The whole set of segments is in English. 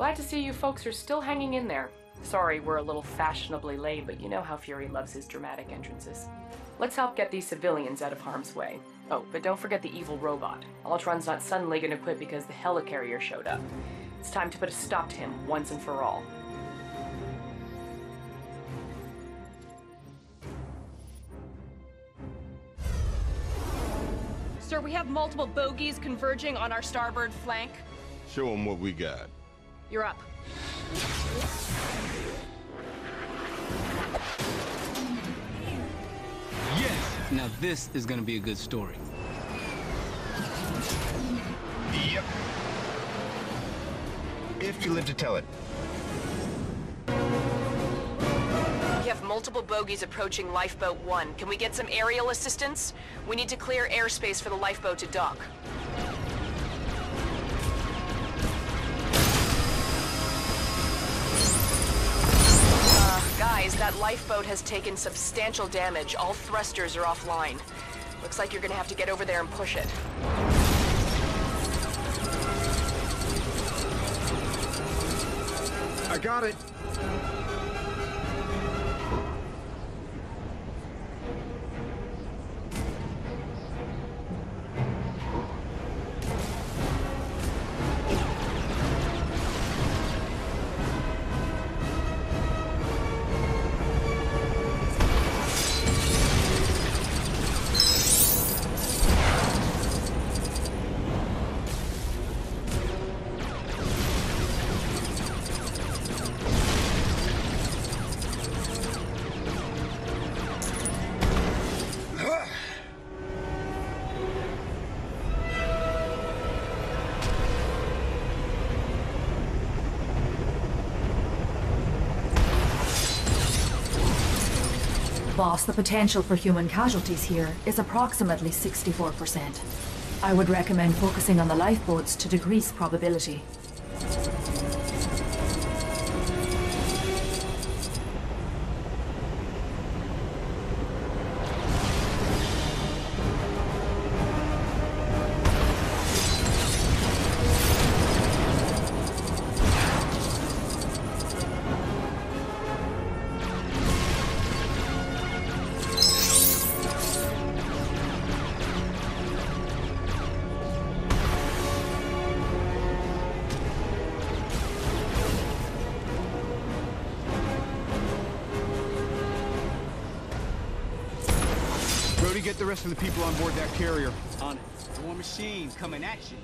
Glad to see you folks are still hanging in there. Sorry we're a little fashionably late, but you know how Fury loves his dramatic entrances. Let's help get these civilians out of harm's way. Oh, but don't forget the evil robot. Ultron's not suddenly gonna quit because the helicarrier showed up. It's time to put a stop to him once and for all. Sir, we have multiple bogies converging on our starboard flank. Show them what we got. You're up. Yes! Now this is gonna be a good story. Yep. If you live to tell it. We have multiple bogies approaching Lifeboat 1. Can we get some aerial assistance? We need to clear airspace for the lifeboat to dock. Lifeboat has taken substantial damage. All thrusters are offline. Looks like you're gonna have to get over there and push it. I got it. Boss, the potential for human casualties here is approximately 64%. I would recommend focusing on the lifeboats to decrease probability. Get the rest of the people on board that carrier. On it. War machine coming at you.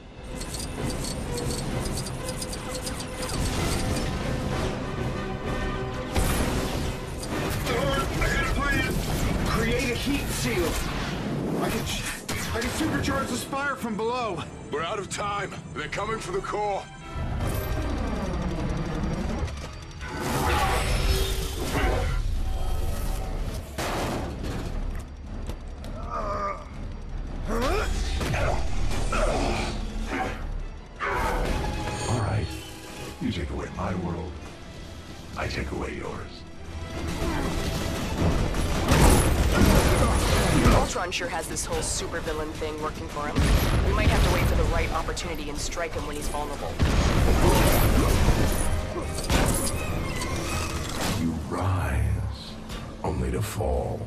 Create a heat seal. I can, I can supercharge the spire from below. We're out of time. They're coming for the core. My world, I take away yours. Ultron sure has this whole supervillain thing working for him. We might have to wait for the right opportunity and strike him when he's vulnerable. You rise, only to fall.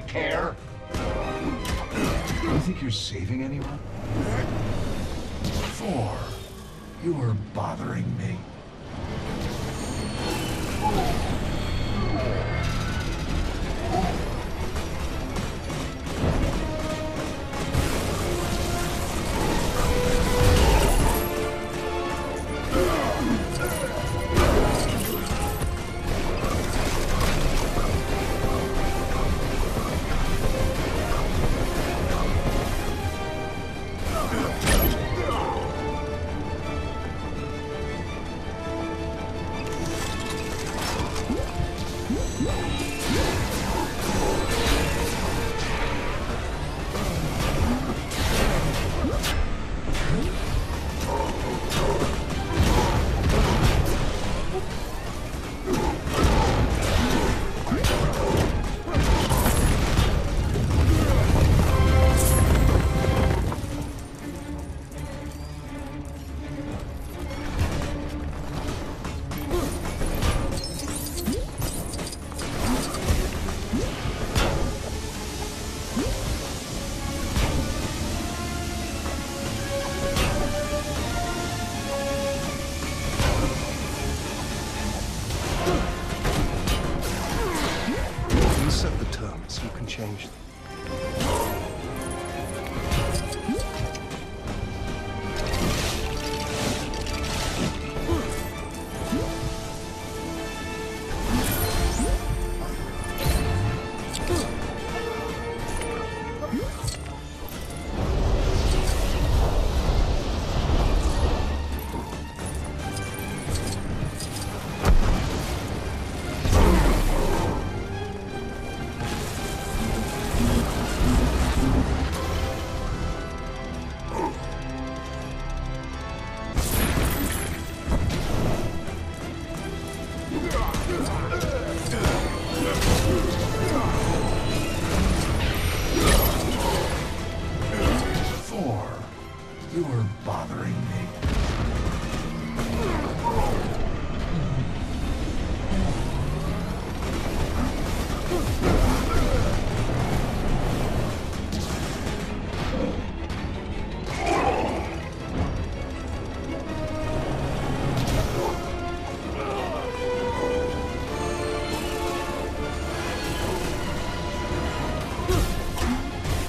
Care. You think you're saving anyone? Four. You are bothering me.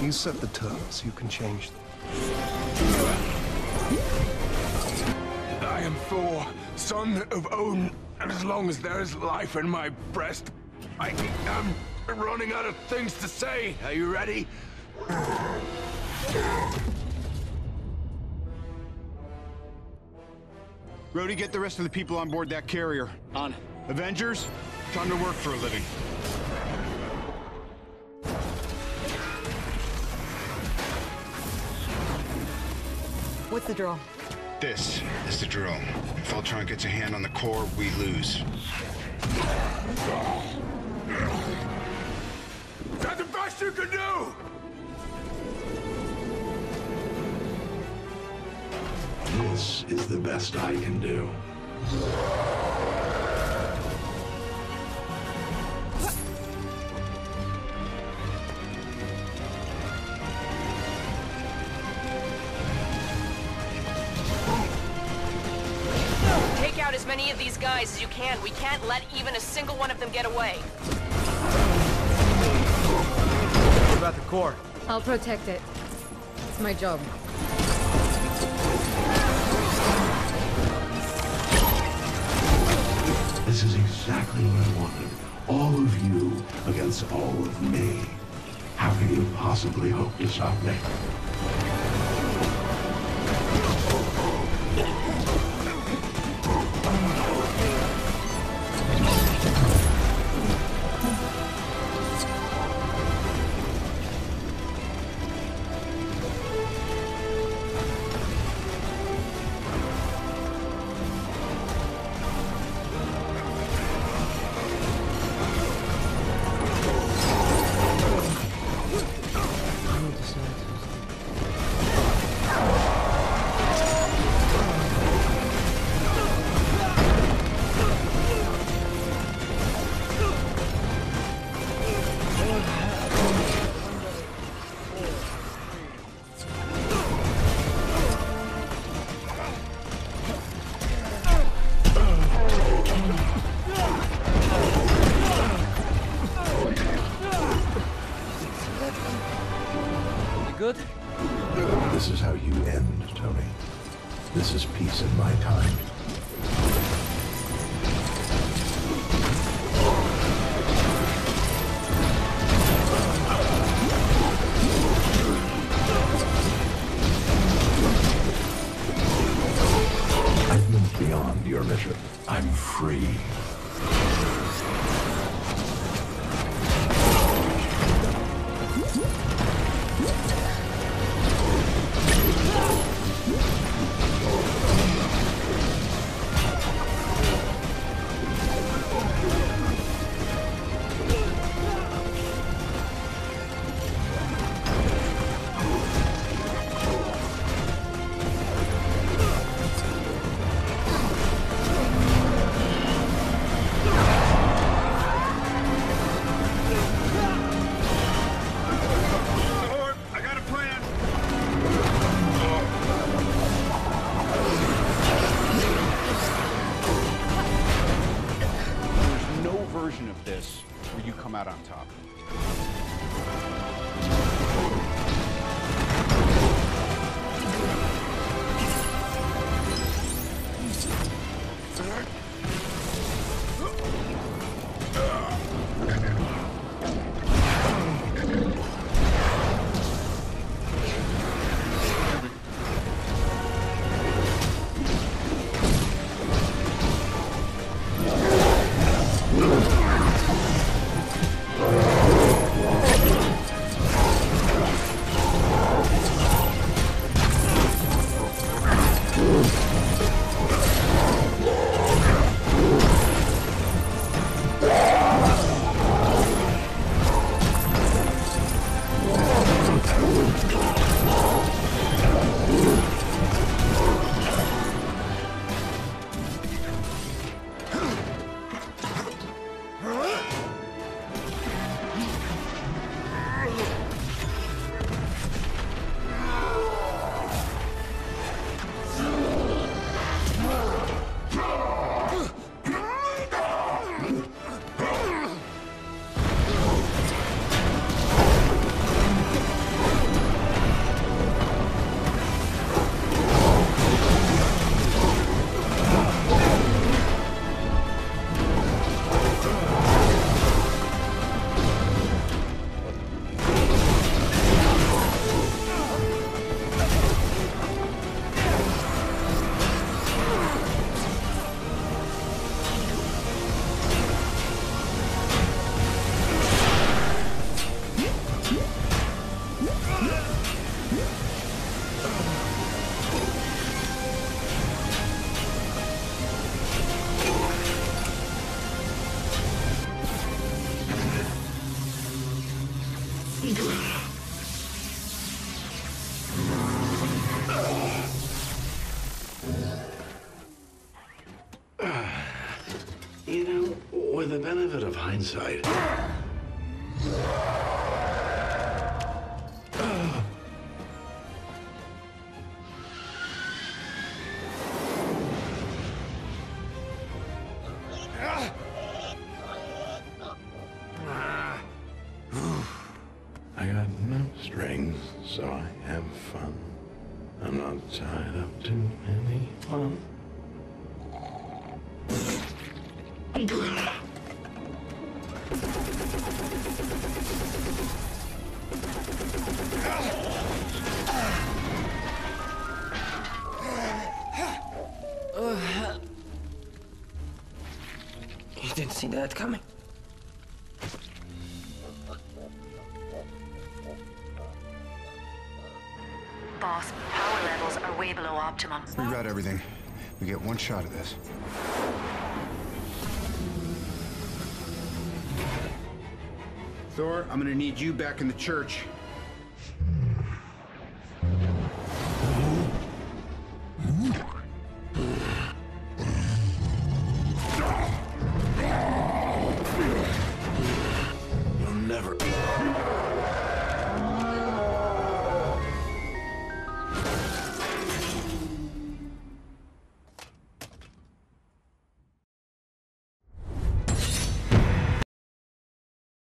You set the terms, you can change them. I am Thor, son of Odin, and as long as there is life in my breast, I am um, running out of things to say. Are you ready? Rhodey, get the rest of the people on board that carrier. On. Avengers, time to work for a living. The drill? This is the drill. If Ultron gets a hand on the core, we lose. Is that the best you can do? This is the best I can do. Guys as you can. We can't let even a single one of them get away. What about the core? I'll protect it. It's my job. This is exactly what I wanted. All of you against all of me. How can you possibly hope to stop me? Beyond your mission. I'm free. You benefit of hindsight, see that coming. Boss, power levels are way below optimum. Reroute everything. We get one shot at this. Thor, I'm gonna need you back in the church.